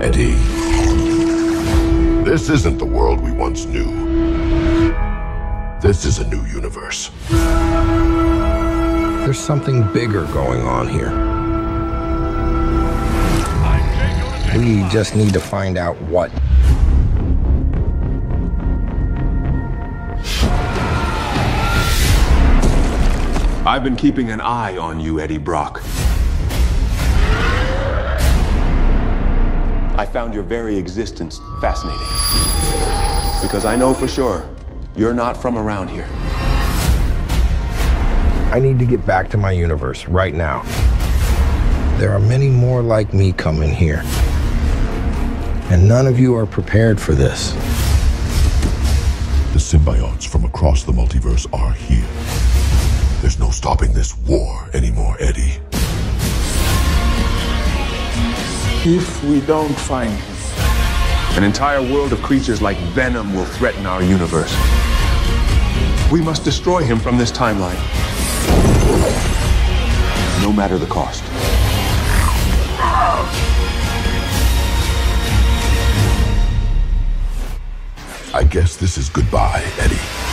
Eddie, this isn't the world we once knew. This is a new universe. There's something bigger going on here. We just need to find out what. I've been keeping an eye on you, Eddie Brock. I found your very existence fascinating. Because I know for sure you're not from around here. I need to get back to my universe right now. There are many more like me coming here. And none of you are prepared for this. The symbiotes from across the multiverse are here. There's no stopping this war anymore, Eddie. If we don't find him, An entire world of creatures like Venom will threaten our universe. We must destroy him from this timeline. No matter the cost. I guess this is goodbye, Eddie.